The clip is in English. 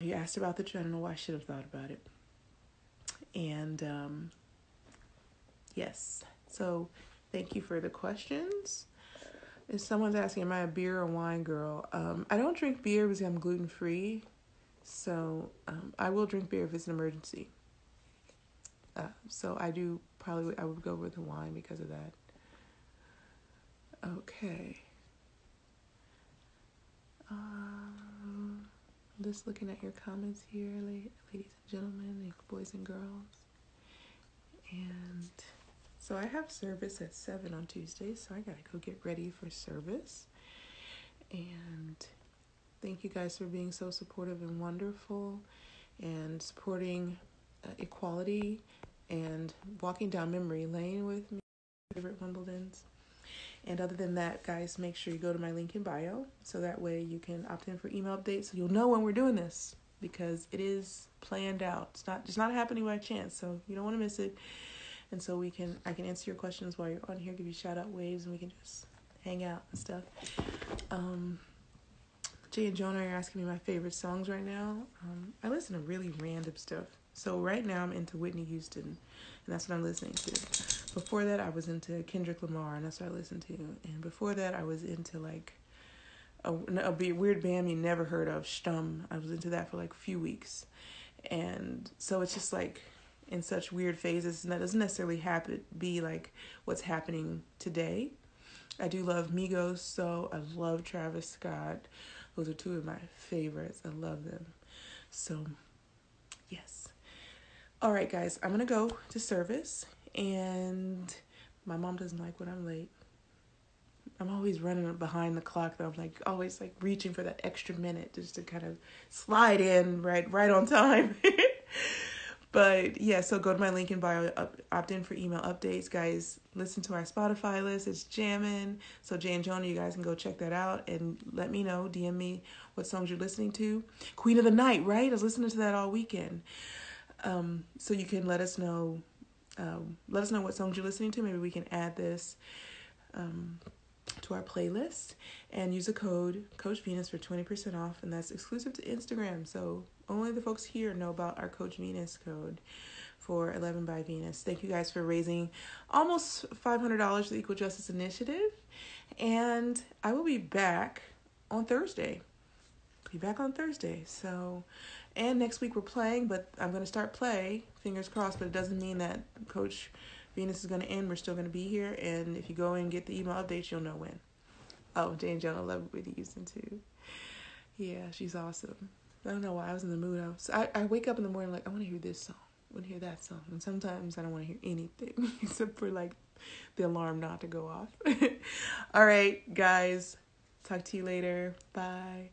he asked about the know why I should have thought about it. And um, yes, so thank you for the questions. If someone's asking, am I a beer or wine girl? Um, I don't drink beer because I'm gluten free. So um, I will drink beer if it's an emergency. Uh, so I do probably I would go with the wine because of that. Okay. Um, just looking at your comments here, ladies and gentlemen, and boys and girls. And so I have service at 7 on Tuesday, so I gotta go get ready for service. And thank you guys for being so supportive and wonderful and supporting uh, equality and walking down memory lane with me, favorite Wimbledons. And other than that, guys, make sure you go to my link in bio so that way you can opt in for email updates so you'll know when we're doing this because it is planned out. It's not just not happening by chance, so you don't want to miss it. And so we can I can answer your questions while you're on here, give you shout out waves, and we can just hang out and stuff. Um, Jay and Jonah are asking me my favorite songs right now. Um, I listen to really random stuff. So right now I'm into Whitney Houston, and that's what I'm listening to. Before that I was into Kendrick Lamar, and that's what I listened to. And before that I was into like a, a weird band you never heard of, Stum. I was into that for like a few weeks, and so it's just like in such weird phases, and that doesn't necessarily happen be like what's happening today. I do love Migos, so I love Travis Scott. Those are two of my favorites. I love them. So, yes. All right, guys, I'm going to go to service, and my mom doesn't like when I'm late. I'm always running behind the clock though. I'm like always like reaching for that extra minute just to kind of slide in right right on time. but yeah, so go to my link in bio, opt in for email updates, guys. Listen to our Spotify list; it's jamming. So Jay and Jonah, you guys can go check that out and let me know. DM me what songs you're listening to. Queen of the Night, right? I was listening to that all weekend. Um, so you can let us know. Um, let us know what songs you're listening to. Maybe we can add this um, to our playlist and use a code Coach Venus for twenty percent off, and that's exclusive to Instagram. So only the folks here know about our Coach Venus code for 11 by Venus. Thank you guys for raising almost $500 for the Equal Justice Initiative. And I will be back on Thursday. Be back on Thursday. So and next week we're playing, but I'm going to start play, fingers crossed, but it doesn't mean that Coach Venus is going to end. We're still going to be here. And if you go and get the email updates, you'll know when. Oh, Jane Jonah love Whitney Houston too. Yeah, she's awesome. I don't know why I was in the mood. I, was, I, I wake up in the morning like, I want to hear this song. I want to hear that song. And sometimes I don't want to hear anything except for like the alarm not to go off. All right, guys. Talk to you later. Bye.